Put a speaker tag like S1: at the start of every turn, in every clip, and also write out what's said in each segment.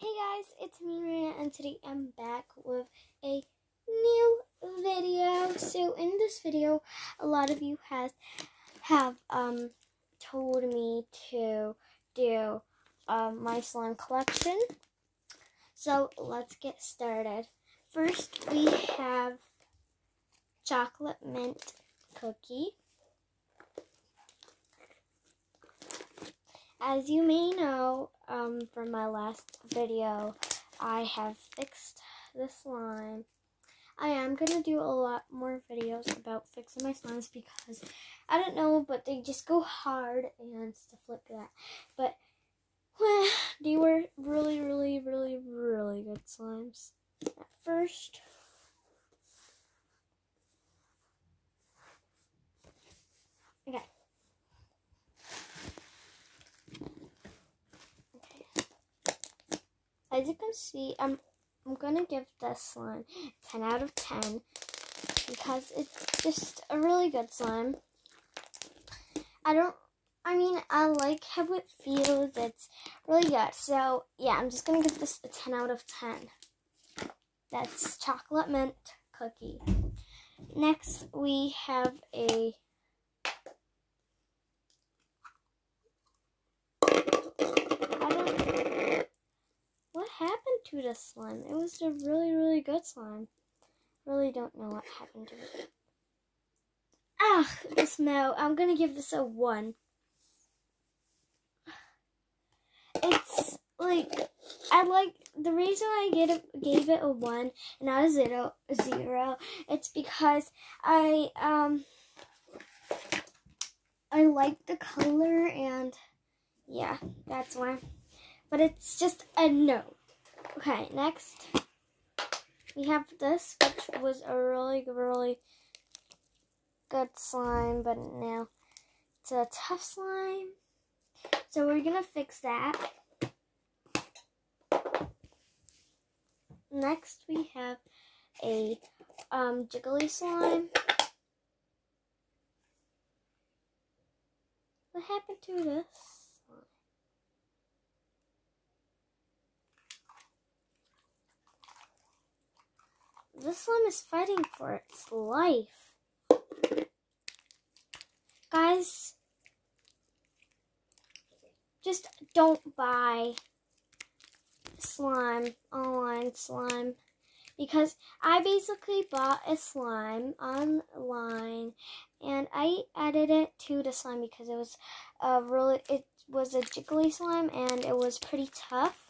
S1: Hey guys, it's me Maryna and today I'm back with a new video. So in this video, a lot of you has have um told me to do um, my slime collection. So let's get started. First we have chocolate mint cookie. As you may know um, from my last video, I have fixed the slime. I am going to do a lot more videos about fixing my slimes because I don't know, but they just go hard and stuff like that. But well, they were really, really, really, really good slimes. At first, okay. As you can see, I'm I'm gonna give this slime 10 out of 10 because it's just a really good slime. I don't, I mean, I like how it feels. It's really good. So, yeah, I'm just gonna give this a 10 out of 10. That's chocolate mint cookie. Next, we have a what happened to the slime? It was a really, really good slime. Really don't know what happened to it. Ah, the smell. I'm gonna give this a one. It's like I like the reason I get it, gave it a one and not a zero. A zero. It's because I um I like the color and yeah, that's why but it's just a no. Okay, next we have this, which was a really, really good slime, but now it's a tough slime. So we're gonna fix that. Next we have a um, jiggly slime. What happened to this? This slime is fighting for its life. Guys, just don't buy slime, online slime. Because I basically bought a slime online and I added it to the slime because it was a really, it was a jiggly slime and it was pretty tough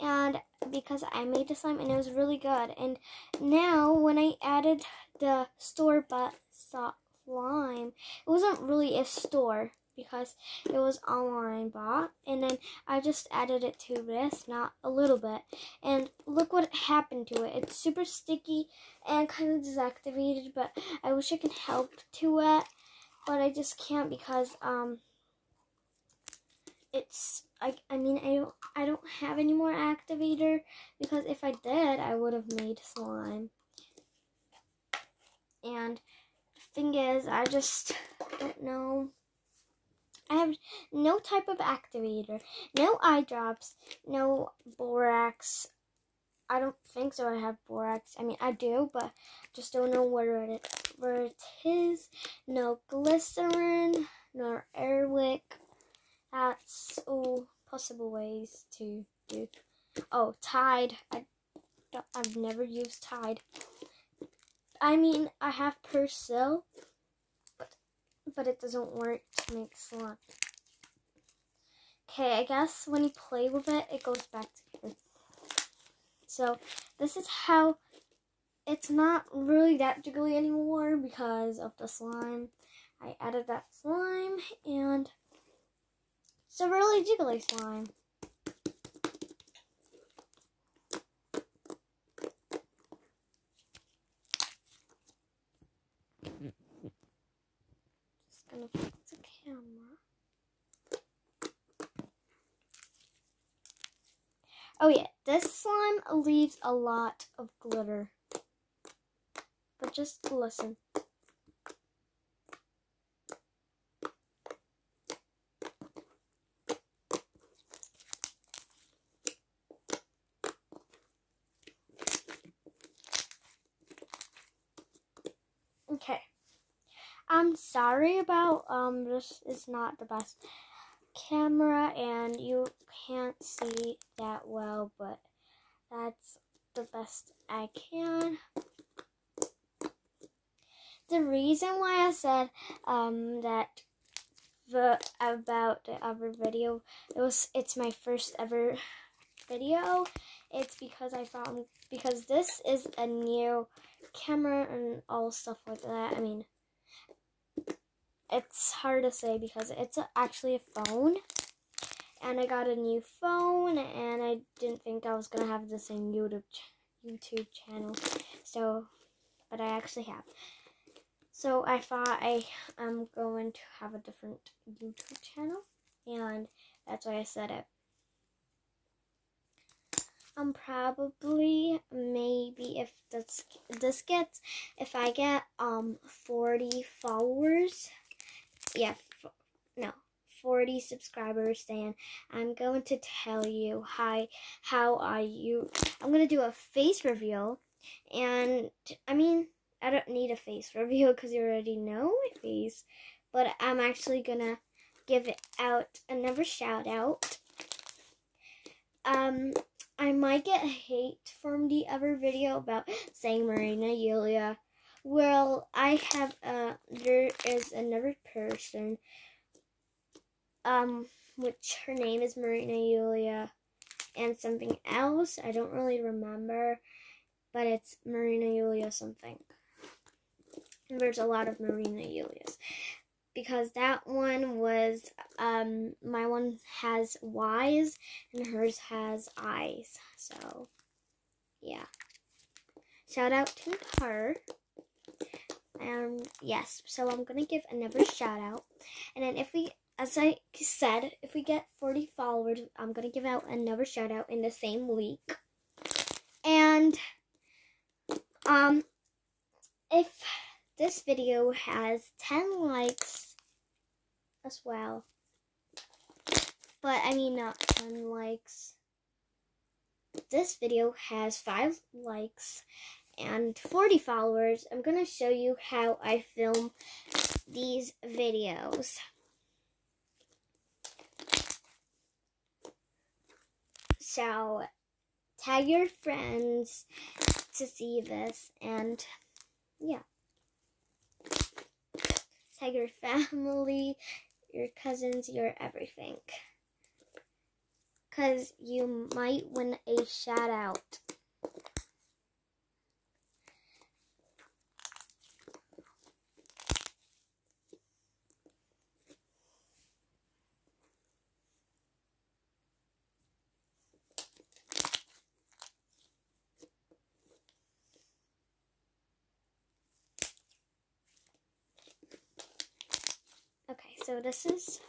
S1: and because I made the slime and it was really good. And now when I added the store bought slime, it wasn't really a store because it was online bought. And then I just added it to this not a little bit. And look what happened to it. It's super sticky and kind of deactivated but I wish I could help to it but I just can't because um it's I, I mean I don't I don't have any more activator because if I did I would have made slime. And the thing is I just don't know. I have no type of activator, no eye drops, no borax. I don't think so. I have borax. I mean, I do, but just don't know where it where it is. No glycerin, nor airwick that's all possible ways to do. Oh, Tide. I I've never used Tide. I mean, I have Persil, but but it doesn't work to make slime. Okay, I guess when you play with it, it goes back together. So this is how it's not really that jiggly anymore because of the slime. I added that slime and it's a really jiggly slime. Just gonna fix the camera. Oh yeah, this slime leaves a lot of glitter. But just listen. Okay. I'm sorry about um this is not the best camera and you can't see that well, but that's the best I can. The reason why I said um that the about the other video it was it's my first ever video it's because I found because this is a new camera and all stuff like that. I mean it's hard to say because it's actually a phone. And I got a new phone and I didn't think I was gonna have the same YouTube ch YouTube channel. So but I actually have. So I thought I am going to have a different YouTube channel. And that's why I said it I'm probably maybe if this this gets if I get um 40 followers yeah, no, 40 subscribers, then I'm going to tell you hi, how are you. I'm going to do a face reveal. And, I mean, I don't need a face reveal because you already know my face. But I'm actually going to give it out another shout out. Um, I might get hate from the other video about saying Marina Yulia well, I have uh there is another person um which her name is Marina Yulia and something else. I don't really remember, but it's Marina Yulia something. And there's a lot of Marina Yulias because that one was um my one has Y's and hers has I's. So yeah. Shout out to her. Um, yes, so I'm to give another shout out. And then if we, as I said, if we get 40 followers, I'm to give out another shout out in the same week. And, um, if this video has 10 likes as well, but I mean not 10 likes, this video has 5 likes and 40 followers, I'm going to show you how I film these videos. So, tag your friends to see this, and yeah. Tag your family, your cousins, your everything. Because you might win a shout out. This is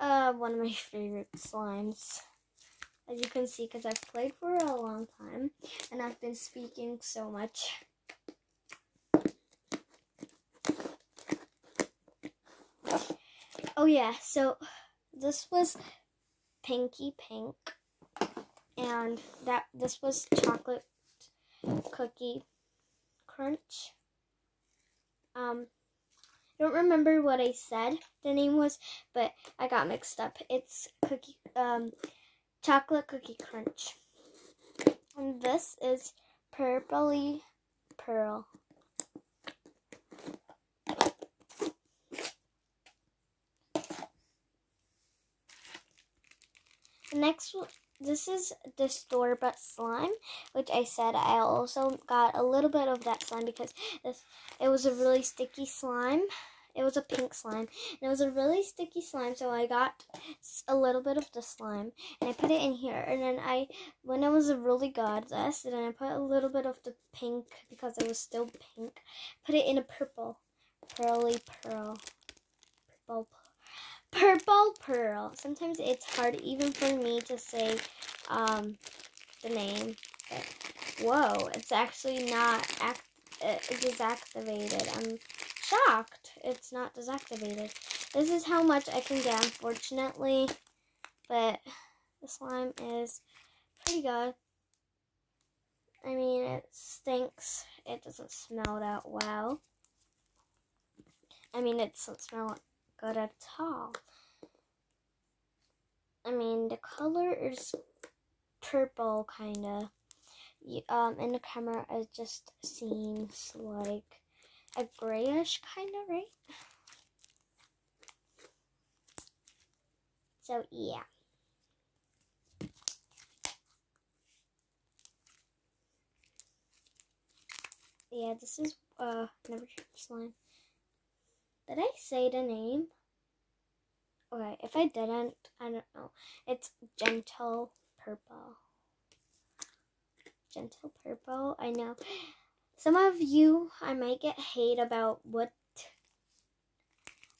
S1: uh, one of my favorite slimes. As you can see, because I've played for a long time, and I've been speaking so much. Oh yeah, so this was Pinky Pink, and that this was Chocolate Cookie Crunch. Um, don't remember what I said the name was, but I got mixed up. It's cookie, um, chocolate cookie crunch. And this is purpley pearl. The next this is the store bought slime, which I said I also got a little bit of that slime because this, it was a really sticky slime. It was a pink slime. And it was a really sticky slime, so I got a little bit of the slime and I put it in here. And then I, when it was really good, this, and then I put a little bit of the pink because it was still pink. Put it in a purple, pearly pearl, purple Purple Pearl. Sometimes it's hard even for me to say um, the name. But, whoa, it's actually not act uh, deactivated. I'm shocked it's not deactivated. This is how much I can get, unfortunately. But the slime is pretty good. I mean, it stinks. It doesn't smell that well. I mean, it doesn't smell good at all. I mean, the color is purple, kind of. Um, in the camera, it just seems like a grayish kind of, right? So, yeah. Yeah, this is uh never slime. Did I say the name? Okay, if I didn't, I don't know. It's Gentle Purple. Gentle Purple. I know some of you I might get hate about what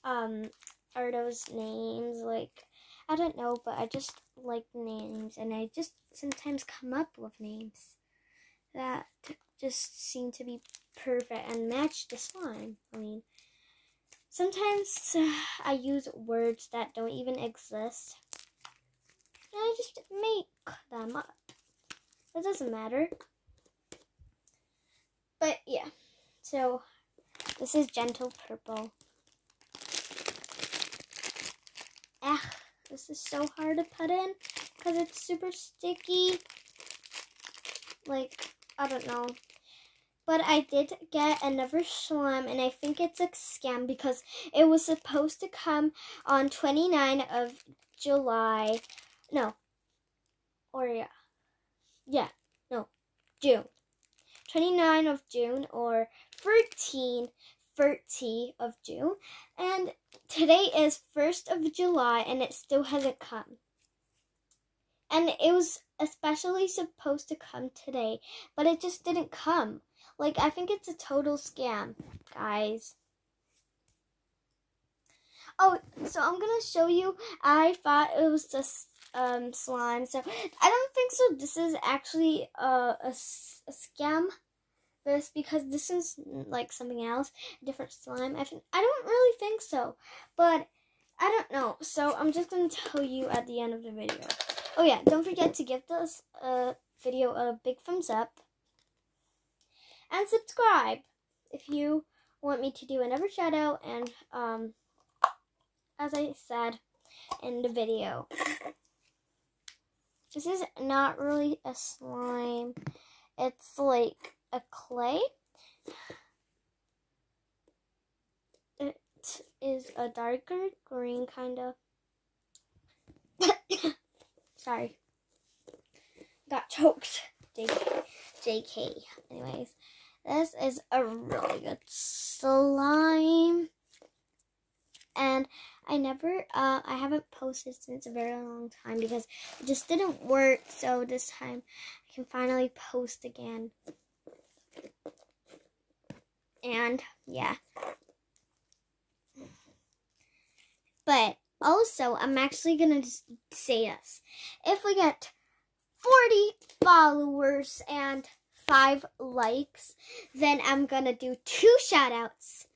S1: um are those names like I don't know, but I just like names and I just sometimes come up with names that just seem to be perfect and match the slime. I mean, sometimes I use words that don't even exist. And I just make them up. It doesn't matter. But yeah, so this is Gentle Purple. Ah, this is so hard to put in because it's super sticky. Like, I don't know. But I did get another slime, and I think it's a scam because it was supposed to come on 29 of July. No. Or yeah. Yeah. No. June. 29 of June or 13 30 of June. And today is 1st of July and it still hasn't come. And it was especially supposed to come today, but it just didn't come. Like, I think it's a total scam, guys. Oh, so I'm gonna show you. I thought it was just um, slime, so I don't think so. This is actually uh, a, a scam. This because this is like something else, a different slime. I I don't really think so, but I don't know. So I'm just gonna tell you at the end of the video. Oh yeah, don't forget to give this uh, video a big thumbs up. And subscribe if you want me to do another shadow and um, as I said in the video. This is not really a slime. It's like a clay. It is a darker green kind of. Sorry. Got choked. JK. JK. Anyways, this is a really good slime. And I never, uh, I haven't posted since a very long time because it just didn't work. So this time I can finally post again. And yeah. But also, I'm actually going to just say this. If we get 40 followers and 5 likes, then I'm going to do two shout outs.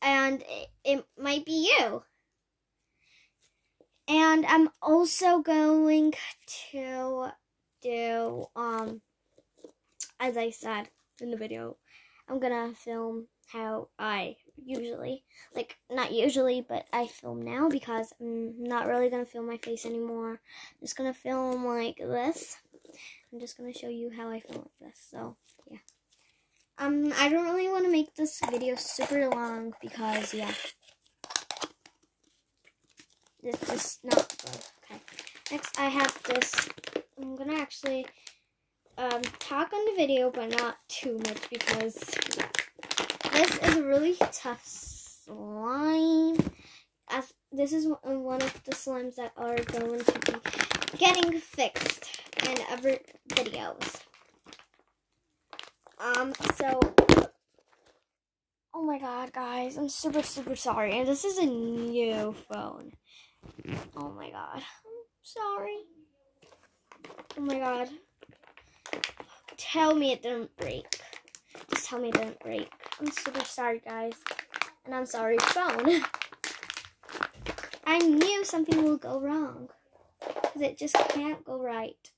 S1: And it, it might be you. And I'm also going to do, um, as I said in the video, I'm gonna film how I usually, like, not usually, but I film now because I'm not really to film my face anymore. I'm just to film like this. I'm just going to show you how I feel like this. So, yeah. Um, I don't really want to make this video super long because, yeah. This is not good. Okay. Next, I have this. I'm going to actually um, talk on the video, but not too much because. This is a really tough slime. As this is one of the slimes that are going to be getting fixed in other videos. Um, so, oh my god, guys, I'm super, super sorry. And this is a new phone. Oh my god, I'm sorry. Oh my god. Tell me it didn't break. Just tell me it didn't break. I'm super sorry, guys. And I'm sorry, phone. I knew something would go wrong. Because it just can't go right.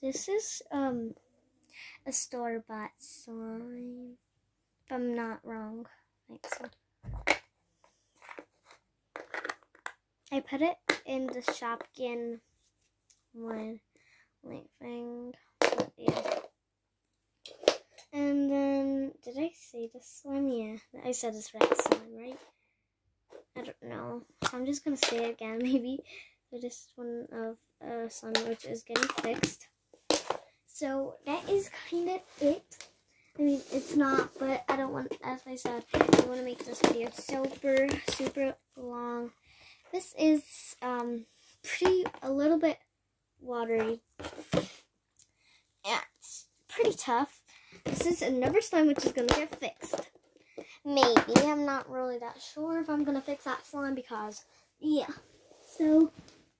S1: This is um a store bought slime. If I'm not wrong. Like so. I put it in the Shopkin one like thing. Yeah. And then did I say the slime? Yeah, I said this right slime, right? I don't know. I'm just gonna say it again, maybe. So this one of uh, slime which is getting fixed. So that is kind of it. I mean, it's not, but I don't want, as I said, I want to make this video super, super long. This is um pretty, a little bit watery. Yeah, it's pretty tough. This is another slime which is going to get fixed. Maybe. I'm not really that sure if I'm going to fix that slime because, yeah. So,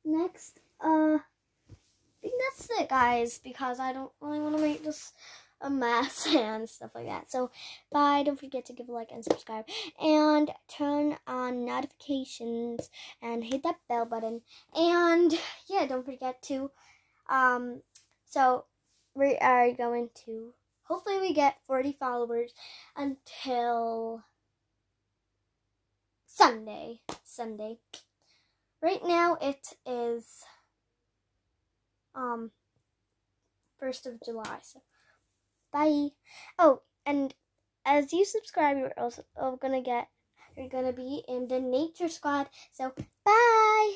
S1: next, uh, I think that's it, guys, because I don't really want to make this a mess and stuff like that. So, bye. Don't forget to give a like and subscribe. And turn on notifications and hit that bell button. And, yeah, don't forget to, um, so, we are going to, hopefully we get 40 followers until Sunday. Sunday. Right now it is, um, 1st of July, so Bye. Oh, and as you subscribe, you're also gonna get, you're gonna be in the Nature Squad. So, bye.